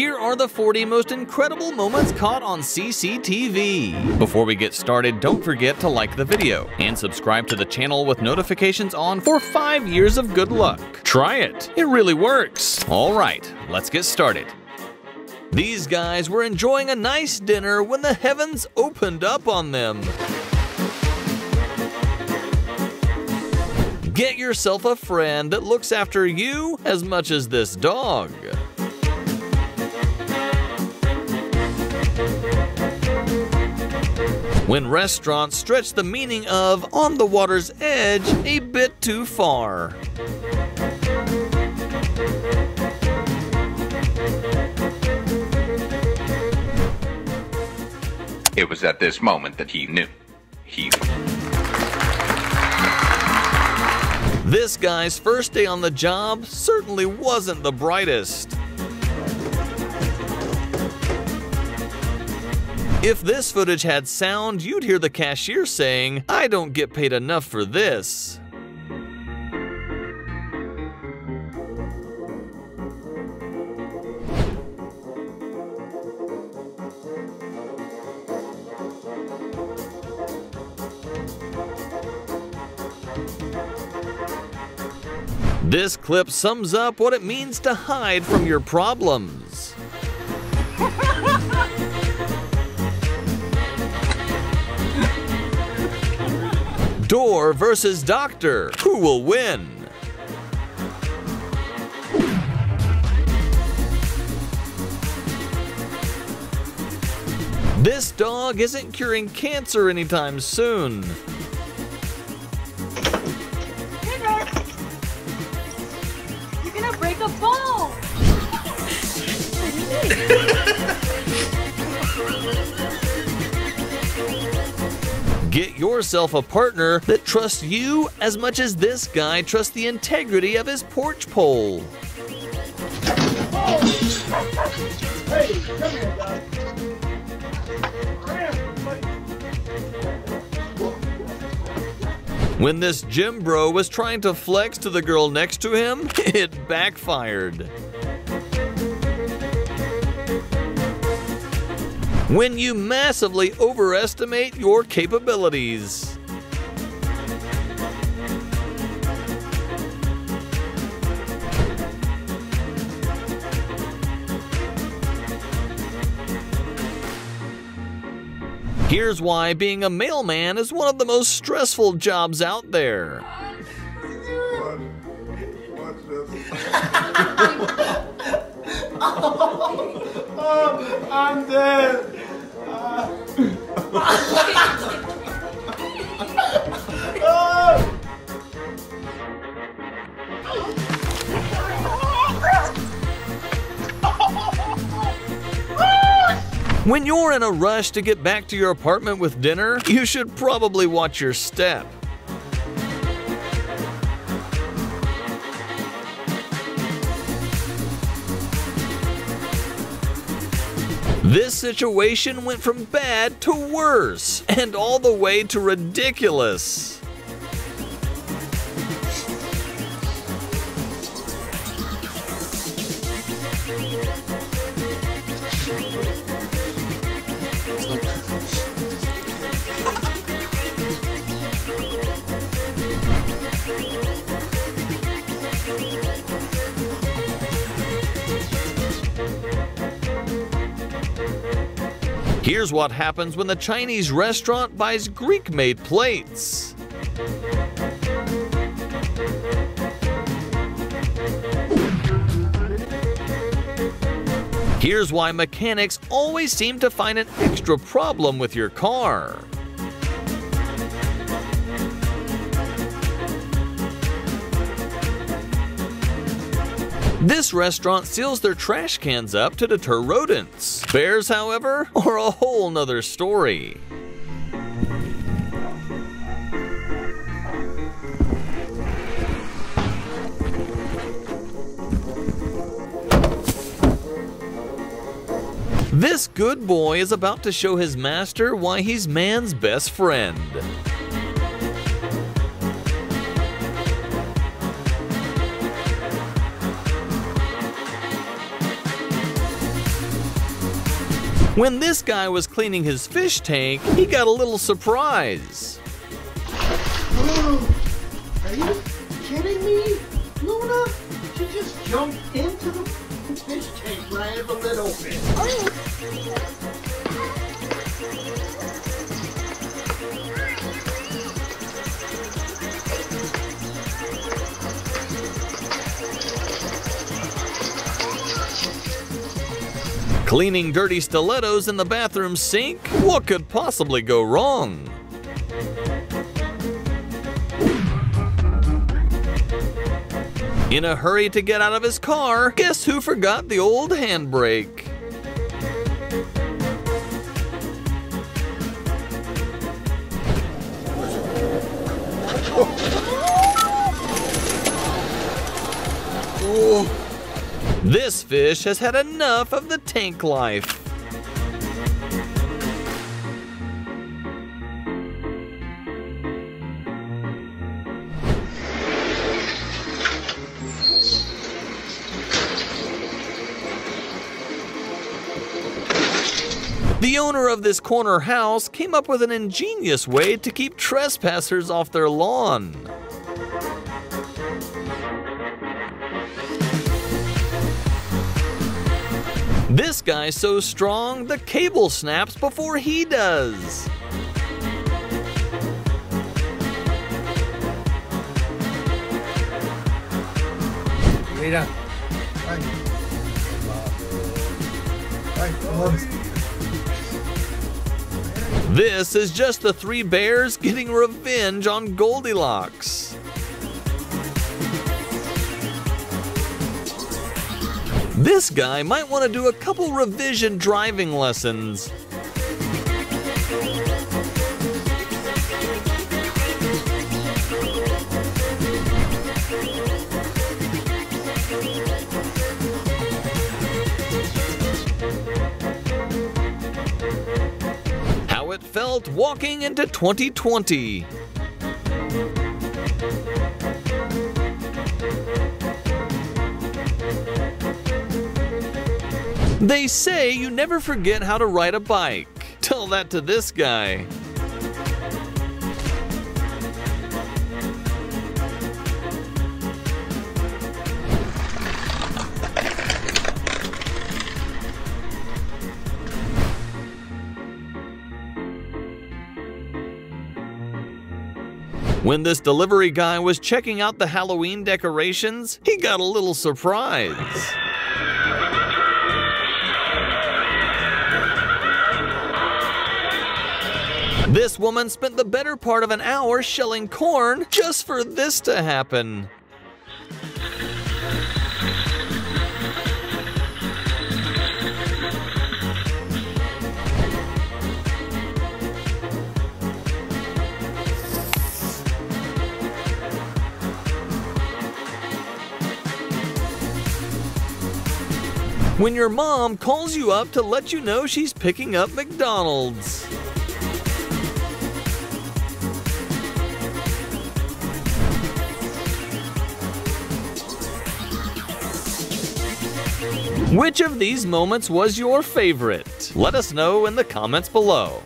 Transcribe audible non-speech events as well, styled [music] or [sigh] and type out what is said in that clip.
Here are the 40 most incredible moments caught on CCTV. Before we get started, don't forget to like the video and subscribe to the channel with notifications on for 5 years of good luck. Try it, it really works. Alright, let's get started. These guys were enjoying a nice dinner when the heavens opened up on them. Get yourself a friend that looks after you as much as this dog. When restaurants stretch the meaning of on the water's edge a bit too far. It was at this moment that he knew. He This guy's first day on the job certainly wasn't the brightest. If this footage had sound, you'd hear the cashier saying, I don't get paid enough for this. This clip sums up what it means to hide from your problems. Door versus doctor. Who will win? This dog isn't curing cancer anytime soon. You're gonna break a bone! [laughs] Get yourself a partner that trusts you as much as this guy trusts the integrity of his porch pole. When this gym bro was trying to flex to the girl next to him, [laughs] it backfired. When you massively overestimate your capabilities. Here's why being a mailman is one of the most stressful jobs out there. [laughs] Oh, I'm dead. When you're in a rush to get back to your apartment with dinner, you should probably watch your step. This situation went from bad to worse, and all the way to ridiculous. Here's what happens when the Chinese restaurant buys Greek made plates. Here's why mechanics always seem to find an extra problem with your car. This restaurant seals their trash cans up to deter rodents. Bears, however, are a whole nother story. This good boy is about to show his master why he's man's best friend. When this guy was cleaning his fish tank, he got a little surprise. Are you kidding me? Luna, she just jumped into the fish tank when I had the lid open. Cleaning dirty stilettos in the bathroom sink? What could possibly go wrong? In a hurry to get out of his car, guess who forgot the old handbrake? [laughs] This fish has had enough of the tank life. The owner of this corner house came up with an ingenious way to keep trespassers off their lawn. This guy's so strong, the cable snaps before he does. Mira. Ay. Ay. This is just the three bears getting revenge on Goldilocks. This guy might want to do a couple revision driving lessons. How it felt walking into 2020. They say you never forget how to ride a bike. Tell that to this guy. When this delivery guy was checking out the Halloween decorations, he got a little surprised. This woman spent the better part of an hour shelling corn just for this to happen. When your mom calls you up to let you know she's picking up McDonald's. Which of these moments was your favorite? Let us know in the comments below.